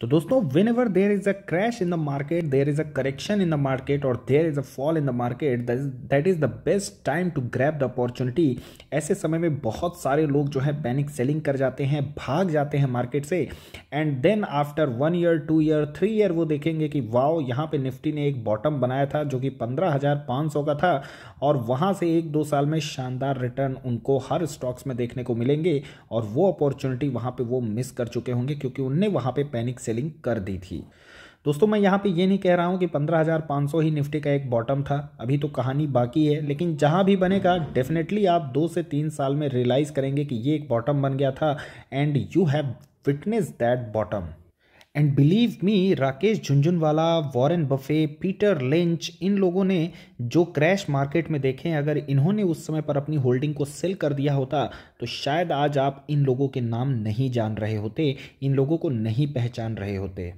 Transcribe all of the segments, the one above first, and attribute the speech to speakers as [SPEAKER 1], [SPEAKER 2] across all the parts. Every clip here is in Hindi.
[SPEAKER 1] तो दोस्तों whenever there is a crash in the market there is a correction in the market और there is a fall in the market that is the best time to grab the opportunity ऐसे समय में बहुत सारे लोग जो है पैनिक सेलिंग कर जाते हैं, भाग जाते हैं मार्केट से। And then after one year two year three year वो देखेंगे कि वाओ यहाँ पे निफ्टी ने एक बॉटम बनाया था जो कि पंद्रह हज़ार पाँच सौ का था। और वहाँ से एक दो साल में शानदार रिटर्न उनको हर स्टॉक्स में देखने को मिलेंगे। और वो अपॉर्चुनिटी वहाँ पर वो मिस कर चुके होंगे क्योंकि उनने वहाँ पे पैनिक सेलिंग कर दी थी। दोस्तों मैं यहाँ पे ये नहीं कह रहा हूँ कि 15,500 ही निफ्टी का एक बॉटम था अभी तो कहानी बाकी है लेकिन जहाँ भी बनेगा डेफिनेटली आप दो से तीन साल में रियलाइज़ करेंगे कि ये एक बॉटम बन गया था and you have witness that bottom and believe me Rakesh Jhunjhunwala Warren Buffett Peter Lynch इन लोगों ने जो क्रैश मार्केट में देखे हैं अगर इन्होंने उस समय पर अपनी होल्डिंग को सेल कर दिया होता तो शायद आज आप इन लोगों के नाम नहीं जान रहे होते, इन लोगों को नहीं पहचान रहे होते।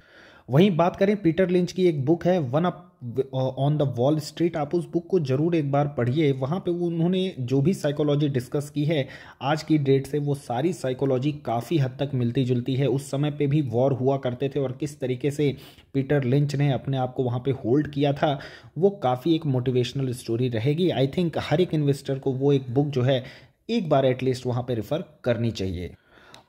[SPEAKER 1] वहीं बात करें पीटर लिंच की, एक बुक है one up on the Wall Street आप उस बुक को ज़रूर एक बार पढ़िए। वहाँ पे उन्होंने जो भी साइकोलॉजी डिस्कस की है, आज की डेट से वो सारी साइकोलॉजी काफ़ी हद तक मिलती जुलती है। उस समय पे भी वॉर हुआ करते थे और किस तरीके से पीटर लिंच ने अपने आप को वहाँ पे होल्ड किया था, वो काफ़ी एक मोटिवेशनल स्टोरी रहेगी। आई थिंक हर एक इन्वेस्टर को वो एक बुक जो है, एक बार एटलीस्ट वहाँ पर रेफ़र करनी चाहिए।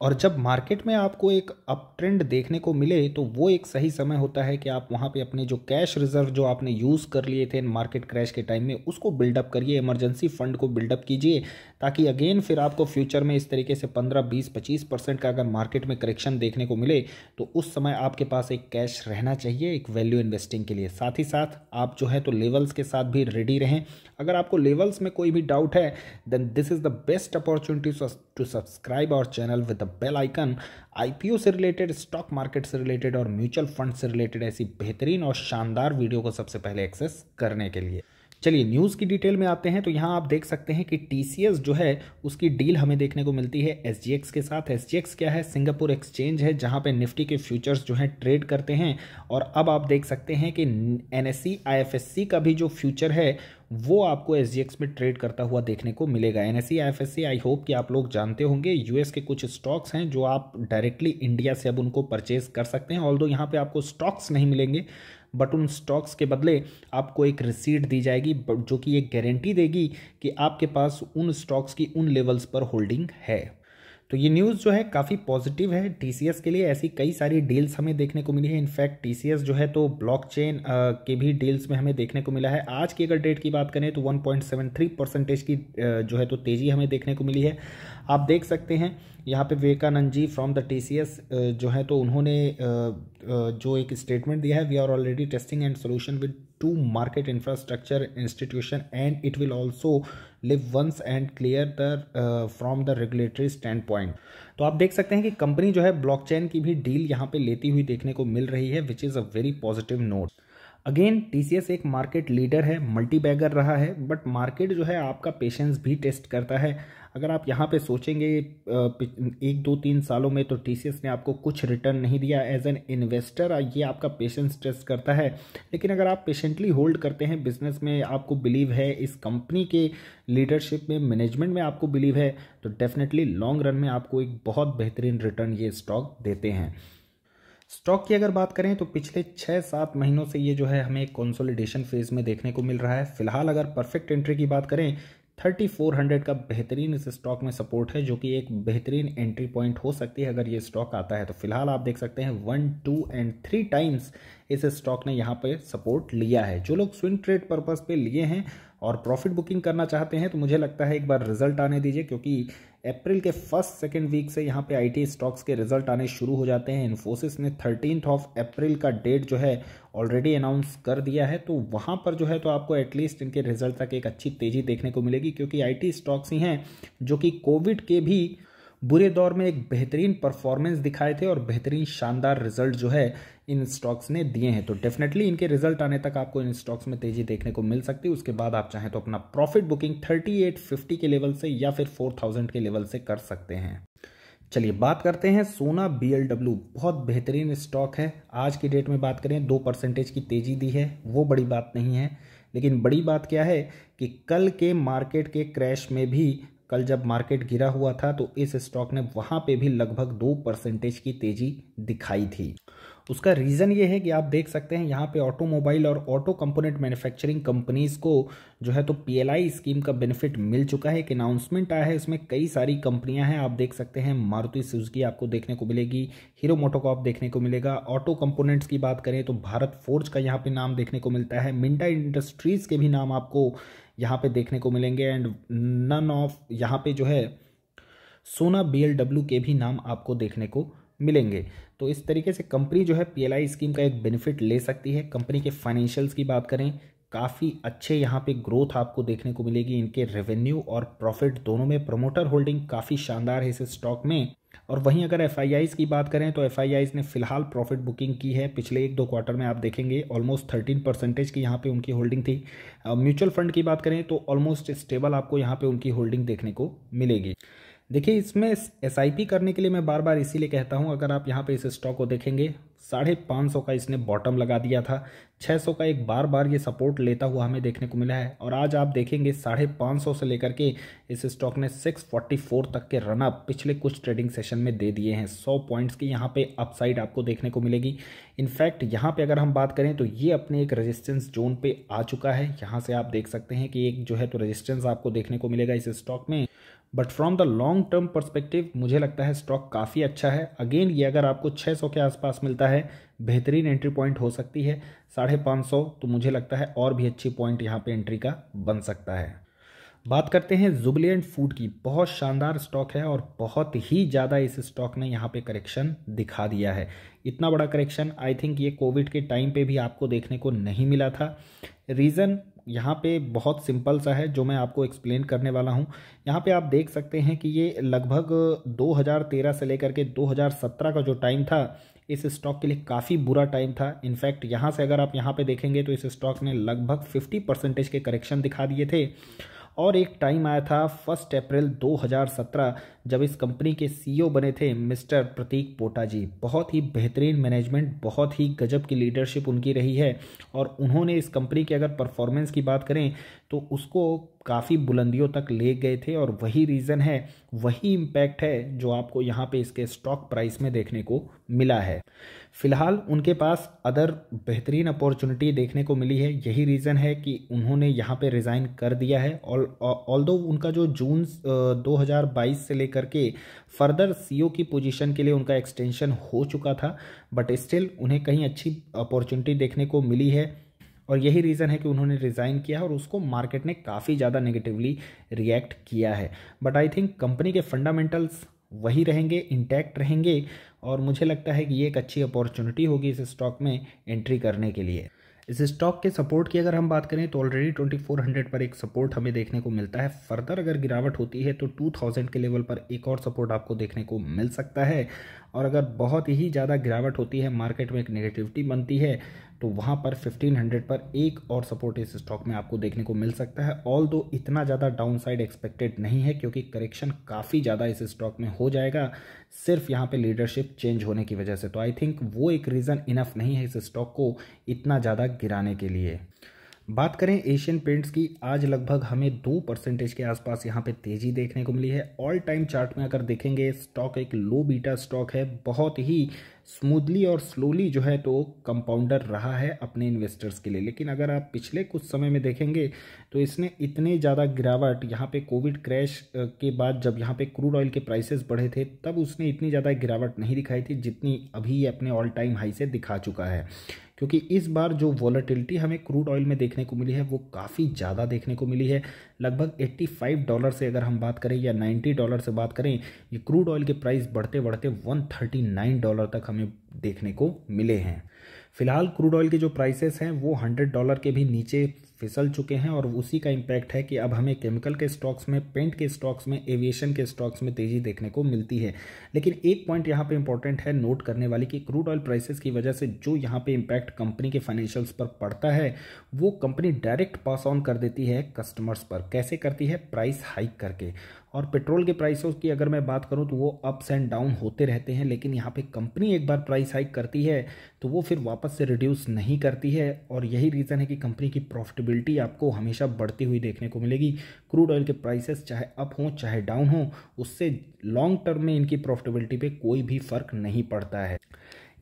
[SPEAKER 1] और जब मार्केट में आपको एक अप ट्रेंड देखने को मिले तो वो एक सही समय होता है कि आप वहाँ पे अपने जो कैश रिज़र्व जो आपने यूज़ कर लिए थे मार्केट क्रैश के टाइम में, उसको बिल्डअप करिए, इमरजेंसी फंड को बिल्डअप कीजिए ताकि अगेन फिर आपको फ्यूचर में इस तरीके से पंद्रह, बीस, पच्चीस परसेंट का अगर मार्केट में करेक्शन देखने को मिले तो उस समय आपके पास एक कैश रहना चाहिए, एक वैल्यू इन्वेस्टिंग के लिए। साथ ही साथ आप जो है तो लेवल्स के साथ भी रेडी रहें। अगर आपको लेवल्स में कोई भी डाउट है then this is the best opportunity to subscribe our channel with the bell icon IPO से रिलेटेड स्टॉक मार्केट से रिलेटेड और म्यूचुअल फंड से रिलेटेड ऐसी बेहतरीन और शानदार वीडियो को सबसे पहले एक्सेस करने के लिए। चलिए न्यूज़ की डिटेल में आते हैं तो यहाँ आप देख सकते हैं कि TCS जो है, उसकी डील हमें देखने को मिलती है एस के साथ। एस क्या है? सिंगापुर एक्सचेंज है, जहाँ पे निफ्टी के फ्यूचर्स जो हैं ट्रेड करते हैं। और अब आप देख सकते हैं कि एन एस का भी जो फ्यूचर है, वो आपको एस में ट्रेड करता हुआ देखने को मिलेगा। एन एस आई होप कि आप लोग जानते होंगे यूएस के कुछ स्टॉक्स हैं, जो आप डायरेक्टली इंडिया से अब उनको परचेज कर सकते हैं ऑल यहाँ पे आपको स्टॉक्स नहीं मिलेंगे। बट उन स्टॉक्स के बदले आपको एक रिसीट दी जाएगी जो कि एक गारंटी देगी कि आपके पास उन स्टॉक्स की उन लेवल्स पर होल्डिंग है। तो ये न्यूज़ जो है काफ़ी पॉजिटिव है। टीसीएस के लिए ऐसी कई सारी डील्स हमें देखने को मिली है। इनफैक्ट टीसीएस जो है तो ब्लॉकचेन के भी डील्स में हमें देखने को मिला है। आज की अगर डेट की बात करें तो 1.73 परसेंटेज की जो है तो तेज़ी हमें देखने को मिली है। आप देख सकते हैं, यहाँ पे Vivekanand ji from the TCS जो है तो उन्होंने जो एक स्टेटमेंट दिया है we are already testing and solution with two market infrastructure institution and it will also live once and clear the from the regulatory stand point तो आप देख सकते हैं कि कंपनी जो है ब्लॉकचेन की भी डील यहाँ पे लेती हुई देखने को मिल रही है which is a very positive note again TCS एक मार्केट लीडर है मल्टी बैगर रहा है बट मार्केट जो है आपका पेशेंस भी टेस्ट करता है। अगर आप यहाँ पे सोचेंगे एक दो तीन सालों में तो टीसीएस ने आपको कुछ रिटर्न नहीं दिया। एज एन इन्वेस्टर ये आपका पेशेंस टेस्ट करता है। लेकिन अगर आप पेशेंटली होल्ड करते हैं बिज़नेस में, आपको बिलीव है, इस कंपनी के लीडरशिप में मैनेजमेंट में आपको बिलीव है तो डेफिनेटली लॉन्ग रन में आपको एक बहुत बेहतरीन रिटर्न ये स्टॉक देते हैं। स्टॉक की अगर बात करें तो पिछले छः सात महीनों से ये जो है हमें कंसोलिडेशन फ़ेज़ में देखने को मिल रहा है। फ़िलहाल अगर परफेक्ट एंट्री की बात करें, थर्टी फोर हंड्रेड का बेहतरीन इस स्टॉक में सपोर्ट है, जो कि एक बेहतरीन एंट्री पॉइंट हो सकती है अगर ये स्टॉक आता है। तो फ़िलहाल आप देख सकते हैं one two and three times इस स्टॉक ने यहाँ पे सपोर्ट लिया है। जो लोग स्विंग ट्रेड पर्पज़ पे लिए हैं और प्रॉफिट बुकिंग करना चाहते हैं तो मुझे लगता है एक बार रिज़ल्ट आने दीजिए, क्योंकि अप्रैल के फ़र्स्ट, सेकेंड वीक से यहाँ पे आईटी स्टॉक्स के रिज़ल्ट आने शुरू हो जाते हैं। इन्फोसिस ने थर्टीन ऑफ़ अप्रैल का डेट जो है ऑलरेडी अनाउंस कर दिया है। तो वहाँ पर जो है तो आपको एटलीस्ट इनके रिज़ल्ट तक एक अच्छी तेज़ी देखने को मिलेगी, क्योंकि आईटी स्टॉक्स ही हैं जो कि कोविड के भी बुरे दौर में एक बेहतरीन परफॉर्मेंस दिखाए थे और बेहतरीन शानदार रिज़ल्ट जो है इन स्टॉक्स ने दिए हैं। तो डेफिनेटली इनके रिज़ल्ट आने तक आपको इन स्टॉक्स में तेज़ी देखने को मिल सकती है। उसके बाद आप चाहें तो अपना profit booking thirty eight fifty के लेवल से या फिर फोर थाउज़ेंड के लेवल से कर सकते हैं। चलिए बात करते हैं सोना BLW बहुत बेहतरीन स्टॉक है। आज की डेट में बात करें, दो परसेंटेज की तेज़ी दी है। वो बड़ी बात नहीं है। लेकिन बड़ी बात क्या है कि कल के मार्केट के क्रैश में भी कल जब मार्केट गिरा हुआ था तो इस स्टॉक ने वहाँ पे भी लगभग दो परसेंटेज की तेज़ी दिखाई थी। उसका रीज़न ये है कि आप देख सकते हैं यहाँ पे ऑटोमोबाइल और ऑटो कंपोनेंट मैन्युफैक्चरिंग कंपनीज़ को जो है तो पीएलआई स्कीम का बेनिफिट मिल चुका है, एक अनाउंसमेंट आया है इसमें कई सारी कंपनियाँ हैं, आप देख सकते हैं, मारुति सुजुकी आपको देखने को मिलेगी, हीरो मोटो को आप देखने को मिलेगा। ऑटो कंपोनेंट्स की बात करें तो भारत फोर्ज का यहाँ पर नाम देखने को मिलता है मिंटा इंडस्ट्रीज़ के भी नाम आपको यहाँ पर देखने को मिलेंगे एंड नन ऑफ़ यहाँ पर जो है, सोना बीएलडब्ल्यू के भी नाम आपको देखने को मिलेंगे। तो इस तरीके से कंपनी जो है पीएलआई स्कीम का एक बेनिफिट ले सकती है। कंपनी के फाइनेंशियल्स की बात करें, काफ़ी अच्छे यहाँ पे ग्रोथ आपको देखने को मिलेगी। इनके रेवेन्यू और प्रॉफिट दोनों में प्रमोटर होल्डिंग काफ़ी शानदार है इस स्टॉक में। और वहीं अगर एफ़ की बात करें तो एफ़ ने फ़िलहाल प्रॉफिट बुकिंग की है। पिछले एक दो क्वार्टर में आप देखेंगे ऑलमोस्ट थर्टीन परसेंटेज की यहाँ पे उनकी होल्डिंग थी। म्यूचुअल फंड की बात करें तो ऑलमोस्ट स्टेबल आपको यहाँ पे उनकी होल्डिंग देखने को मिलेगी। देखिए, इसमें एसआईपी करने के लिए मैं बार बार इसीलिए कहता हूँ, अगर आप यहाँ पे इस स्टॉक को देखेंगे, साढ़े पाँच सौ का इसने बॉटम लगा दिया था। छः सौ का एक बार बार ये सपोर्ट लेता हुआ हमें देखने को मिला है। और आज आप देखेंगे, साढ़े पाँच सौ से लेकर के इस स्टॉक ने सिक्स फोर्टी फोर तक के रनअप पिछले कुछ ट्रेडिंग सेशन में दे दिए हैं। सौ पॉइंट्स की यहाँ पे अपसाइड आपको देखने को मिलेगी। इनफैक्ट यहाँ पे अगर हम बात करें तो ये अपने एक रेजिस्टेंस जोन पे आ चुका है। यहाँ से आप देख सकते हैं कि एक जो है तो रेजिस्टेंस आपको देखने को मिलेगा इस स्टॉक में। But from the long term perspective मुझे लगता है स्टॉक काफ़ी अच्छा है। अगेन ये अगर आपको 600 के आसपास मिलता है, बेहतरीन एंट्री पॉइंट हो सकती है। साढ़े पाँच सौ तो मुझे लगता है और भी अच्छी पॉइंट यहाँ पे एंट्री का बन सकता है। बात करते हैं जुबलियंट फ़ूड की। बहुत शानदार स्टॉक है और बहुत ही ज़्यादा इस स्टॉक ने यहाँ पे करेक्शन दिखा दिया है। इतना बड़ा करेक्शन आई थिंक ये कोविड के टाइम पे भी आपको देखने को नहीं मिला था। रीज़न यहाँ पे बहुत सिंपल सा है जो मैं आपको एक्सप्लेन करने वाला हूँ। यहाँ पे आप देख सकते हैं कि ये लगभग 2013 से लेकर के 2017 का जो टाइम था, इस स्टॉक के लिए काफ़ी बुरा टाइम था। इनफैक्ट यहाँ से अगर आप यहाँ पे देखेंगे तो इस स्टॉक ने लगभग 50 परसेंटेज के करेक्शन दिखा दिए थे। और एक टाइम आया था फ़र्स्ट अप्रैल 2017 जब इस कंपनी के सीईओ बने थे मिस्टर प्रतीक पोटा जी बहुत ही बेहतरीन मैनेजमेंट बहुत ही गजब की लीडरशिप उनकी रही है। और उन्होंने इस कंपनी की अगर परफॉर्मेंस की बात करें तो उसको काफ़ी बुलंदियों तक ले गए थे और वही रीज़न है, वही इम्पैक्ट है जो आपको यहाँ पे इसके स्टॉक प्राइस में देखने को मिला है। फ़िलहाल उनके पास अदर बेहतरीन अपॉर्चुनिटी देखने को मिली है। यही रीज़न है कि उन्होंने यहाँ पे रिज़ाइन कर दिया है ऑल दो उनका जो जून 2022 से लेकर के फर्दर सीईओ की पोजीशन के लिए उनका एक्सटेंशन हो चुका था बट स्टिल उन्हें कहीं अच्छी अपॉर्चुनिटी देखने को मिली है। और यही रीज़न है कि उन्होंने रिज़ाइन किया और उसको मार्केट ने काफ़ी ज़्यादा नेगेटिवली रिएक्ट किया है। बट आई थिंक कंपनी के फंडामेंटल्स वही रहेंगे इंटैक्ट रहेंगे, और मुझे लगता है कि ये एक अच्छी अपॉर्चुनिटी होगी इस स्टॉक में एंट्री करने के लिए। इस स्टॉक के सपोर्ट की अगर हम बात करें तो ऑलरेडी 2400 पर एक सपोर्ट हमें देखने को मिलता है। फर्दर अगर गिरावट होती है तो 2000 के लेवल पर एक और सपोर्ट आपको देखने को मिल सकता है। और अगर बहुत ही ज़्यादा गिरावट होती है मार्केट में एक नेगेटिविटी बनती है तो वहाँ पर 1500 पर एक और सपोर्ट इस स्टॉक में आपको देखने को मिल सकता है ऑल दो इतना ज़्यादा डाउन साइड एक्सपेक्टेड नहीं है क्योंकि करेक्शन काफ़ी ज़्यादा इस स्टॉक में हो जाएगा, सिर्फ़ यहाँ पे लीडरशिप चेंज होने की वजह से। तो आई थिंक वो एक रीज़न इनफ नहीं है इस स्टॉक को इतना ज़्यादा गिराने के लिए। बात करें एशियन पेंट्स की, आज लगभग हमें दो परसेंटेज के आसपास यहाँ पे तेज़ी देखने को मिली है। ऑल टाइम चार्ट में अगर देखेंगे स्टॉक एक लो बीटा स्टॉक है, बहुत ही स्मूथली और स्लोली जो है तो कंपाउंडर रहा है अपने इन्वेस्टर्स के लिए। लेकिन अगर आप पिछले कुछ समय में देखेंगे तो इसने इतने ज़्यादा गिरावट, यहाँ पे कोविड क्रैश के बाद जब यहाँ पे क्रूड ऑयल के प्राइसेस बढ़े थे, तब उसने इतनी ज़्यादा गिरावट नहीं दिखाई थी जितनी अभी अपने ऑल टाइम हाई से दिखा चुका है। क्योंकि इस बार जो वॉलेटिलिटी हमें क्रूड ऑयल में देखने को मिली है, वो काफ़ी ज़्यादा देखने को मिली है। लगभग 85 डॉलर से अगर हम बात करें या 90 डॉलर से बात करें, ये क्रूड ऑयल के प्राइस बढ़ते बढ़ते 139 डॉलर तक हमें देखने को मिले हैं। फ़िलहाल क्रूड ऑयल के जो प्राइसेस हैं, वो 100 डॉलर के भी नीचे फिसल चुके हैं और उसी का इम्पैक्ट है कि अब हमें केमिकल के स्टॉक्स में पेंट के स्टॉक्स में एविएशन के स्टॉक्स में तेज़ी देखने को मिलती है। लेकिन एक पॉइंट यहाँ पे इंपॉर्टेंट है नोट करने वाली कि क्रूड ऑयल प्राइसेस की वजह से जो यहाँ पे इम्पैक्ट कंपनी के फाइनेंशियल्स पर पड़ता है, वो कंपनी डायरेक्ट पास ऑन कर देती है कस्टमर्स पर। कैसे करती है? प्राइस हाइक करके। और पेट्रोल के प्राइसों की अगर मैं बात करूँ तो वो अप्स एंड डाउन होते रहते हैं, लेकिन यहाँ पे कंपनी एक बार प्राइस हाइक करती है तो वो फिर वापस से रिड्यूस नहीं करती है। और यही रीज़न है कि कंपनी की प्रॉफिट प्रॉफिटेबिलिटी आपको हमेशा बढ़ती हुई देखने को मिलेगी। क्रूड ऑयल के प्राइसेस चाहे अप हों, चाहे डाउन हों, उससे लॉन्ग टर्म में इनकी प्रॉफिटेबिलिटी पे कोई भी फ़र्क नहीं पड़ता है।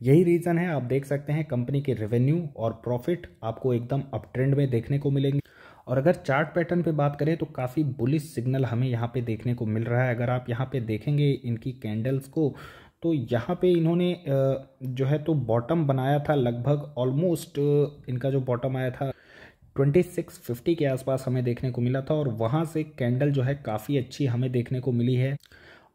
[SPEAKER 1] यही रीज़न है, आप देख सकते हैं कंपनी के रेवेन्यू और प्रॉफिट आपको एकदम अप ट्रेंड में देखने को मिलेंगे। और अगर चार्ट पैटर्न पे बात करें तो काफ़ी बुलिश सिग्नल हमें यहाँ पे देखने को मिल रहा है। अगर आप यहाँ पे देखेंगे इनकी कैंडल्स को तो यहाँ पे इन्होंने जो है तो बॉटम बनाया था लगभग ऑलमोस्ट इनका जो बॉटम आया था 2650 के आसपास हमें देखने को मिला था और वहाँ से कैंडल जो है काफ़ी अच्छी हमें देखने को मिली है।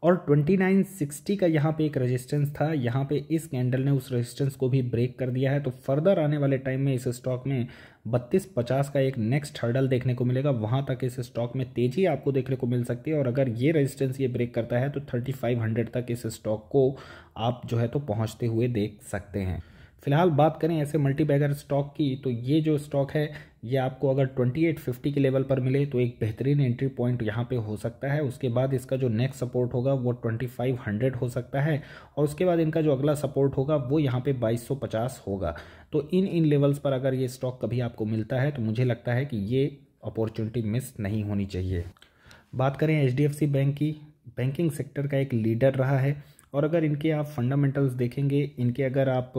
[SPEAKER 1] और 2960 का यहाँ पे एक रेजिस्टेंस था, यहाँ पे इस कैंडल ने उस रेजिस्टेंस को भी ब्रेक कर दिया है। तो फर्दर आने वाले टाइम में इस स्टॉक में बत्तीस पचास का एक नेक्स्ट हर्डल देखने को मिलेगा। वहाँ तक इस स्टॉक में तेज़ी आपको देखने को मिल सकती है और अगर ये रेजिस्टेंस ये ब्रेक करता है तो थर्टी फाइव हंड्रेड तक इस स्टॉक को आप जो है तो पहुँचते हुए देख सकते हैं। फ़िलहाल बात करें ऐसे मल्टी बैगर स्टॉक की तो ये जो स्टॉक है, ये आपको अगर 2850 के लेवल पर मिले तो एक बेहतरीन एंट्री पॉइंट यहाँ पे हो सकता है। उसके बाद इसका जो नेक्स्ट सपोर्ट होगा, वो 2500 हो सकता है। और उसके बाद इनका जो अगला सपोर्ट होगा, वो यहाँ पे 2250 होगा। तो इन इन लेवल्स पर अगर ये स्टॉक कभी आपको मिलता है तो मुझे लगता है कि ये अपॉर्चुनिटी मिस नहीं होनी चाहिए। बात करें HDFC बैंक की बैंकिंग सेक्टर का एक लीडर रहा है। और अगर इनके आप फंडामेंटल्स देखेंगे, इनके अगर आप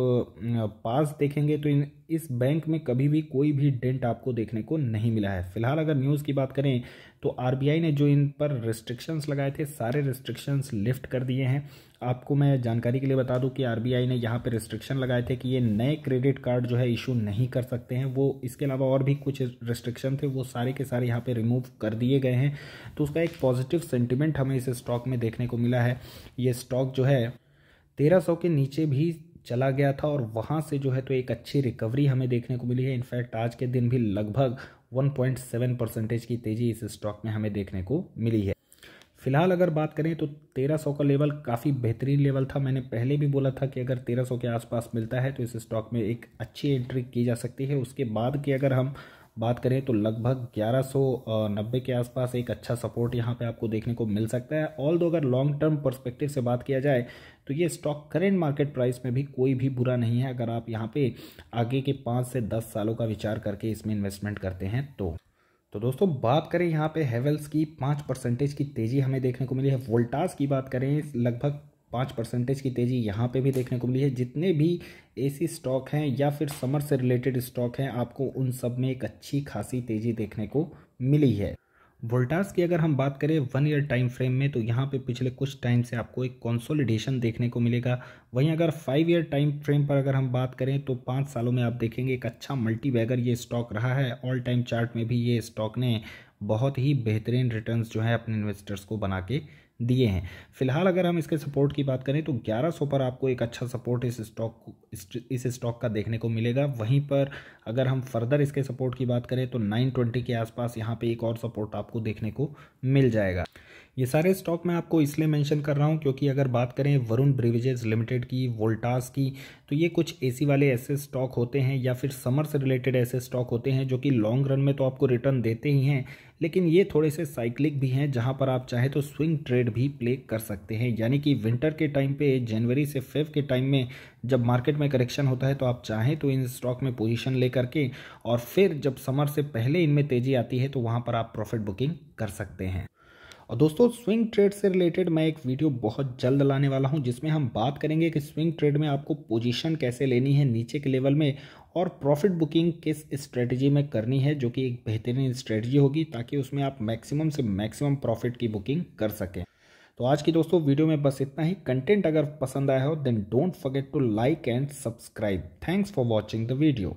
[SPEAKER 1] पास देखेंगे तो इन, इस बैंक में कभी भी कोई भी डेंट आपको देखने को नहीं मिला है। फ़िलहाल अगर न्यूज़ की बात करें तो आरबीआई ने जो इन पर रिस्ट्रिक्शंस लगाए थे, सारे रिस्ट्रिक्शंस लिफ्ट कर दिए हैं। आपको मैं जानकारी के लिए बता दूँ कि आरबीआई ने यहाँ पे रिस्ट्रिक्शन लगाए थे कि ये नए क्रेडिट कार्ड जो है इशू नहीं कर सकते हैं। वो इसके अलावा और भी कुछ रिस्ट्रिक्शन थे, वो सारे के सारे यहाँ पे रिमूव कर दिए गए हैं। तो उसका एक पॉजिटिव सेंटिमेंट हमें इस स्टॉक में देखने को मिला है। ये स्टॉक जो है, तेरह के नीचे भी चला गया था और वहाँ से जो है तो एक अच्छी रिकवरी हमें देखने को मिली है। इनफैक्ट आज के दिन भी लगभग 1.7 परसेंटेज की तेज़ी इस स्टॉक में हमें देखने को मिली है। फ़िलहाल अगर बात करें तो 1300 का लेवल काफ़ी बेहतरीन लेवल था। मैंने पहले भी बोला था कि अगर 1300 के आसपास मिलता है तो इस स्टॉक में एक अच्छी एंट्री की जा सकती है। उसके बाद की अगर हम बात करें तो लगभग 1190 के आसपास एक अच्छा सपोर्ट यहाँ पे आपको देखने को मिल सकता है। ऑल दो अगर लॉन्ग टर्म परस्पेक्टिव से बात किया जाए तो ये स्टॉक करेंट मार्केट प्राइस में भी कोई भी बुरा नहीं है। अगर आप यहाँ पे आगे के पाँच से दस सालों का विचार करके इसमें इन्वेस्टमेंट करते हैं तो। तो दोस्तों, बात करें यहाँ पे हेवल्स की, पाँच परसेंटेज की तेज़ी हमें देखने को मिली है। वोल्टास की बात करें, लगभग पाँच परसेंटेज की तेज़ी यहाँ पे भी देखने को मिली है। जितने भी एसी स्टॉक हैं या फिर समर से रिलेटेड स्टॉक हैं, आपको उन सब में एक अच्छी खासी तेज़ी देखने को मिली है। वोल्टास की अगर हम बात करें वन ईयर टाइम फ्रेम में तो यहाँ पे पिछले कुछ टाइम से आपको एक कंसोलिडेशन देखने को मिलेगा। वहीं अगर फाइव ईयर टाइम फ्रेम पर अगर हम बात करें तो पाँच सालों में आप देखेंगे एक अच्छा मल्टी वैगर ये स्टॉक रहा है। ऑल टाइम चार्ट में भी ये स्टॉक ने बहुत ही बेहतरीन रिटर्न्स जो है अपने इन्वेस्टर्स को बना के दिए हैं। फ़िलहाल अगर हम इसके सपोर्ट की बात करें तो 1100 पर आपको एक अच्छा सपोर्ट इस स्टॉक इस स्टॉक का देखने को मिलेगा। वहीं पर अगर हम फर्दर इसके सपोर्ट की बात करें तो 920 के आसपास यहाँ पे एक और सपोर्ट आपको देखने को मिल जाएगा। ये सारे स्टॉक मैं आपको इसलिए मेंशन कर रहा हूँ क्योंकि अगर बात करें वरुण ब्रिविजेज लिमिटेड की वोल्टास की तो ये कुछ एसी वाले ऐसे स्टॉक होते हैं या फिर समर से रिलेटेड ऐसे स्टॉक होते हैं जो कि लॉन्ग रन में तो आपको रिटर्न देते ही हैं, लेकिन ये थोड़े से साइक्लिक भी हैं जहाँ पर आप चाहें तो स्विंग ट्रेड भी प्ले कर सकते हैं। यानी कि विंटर के टाइम पे जनवरी से फेब के टाइम में जब मार्केट में करेक्शन होता है तो आप चाहें तो इन स्टॉक में पोजीशन ले करके और फिर जब समर से पहले इनमें तेज़ी आती है तो वहाँ पर आप प्रॉफिट बुकिंग कर सकते हैं। और दोस्तों स्विंग ट्रेड से रिलेटेड मैं एक वीडियो बहुत जल्द लाने वाला हूँ, जिसमें हम बात करेंगे कि स्विंग ट्रेड में आपको पोजीशन कैसे लेनी है, नीचे के लेवल में और प्रॉफिट बुकिंग किस स्ट्रेटजी में करनी है, जो कि एक बेहतरीन स्ट्रेटजी होगी, ताकि उसमें आप मैक्सिमम से मैक्सिमम प्रॉफिट की बुकिंग कर सकें। तो आज की दोस्तों वीडियो में बस इतना ही। कंटेंट अगर पसंद आया हो then don't forget to like and subscribe thanks for watching the video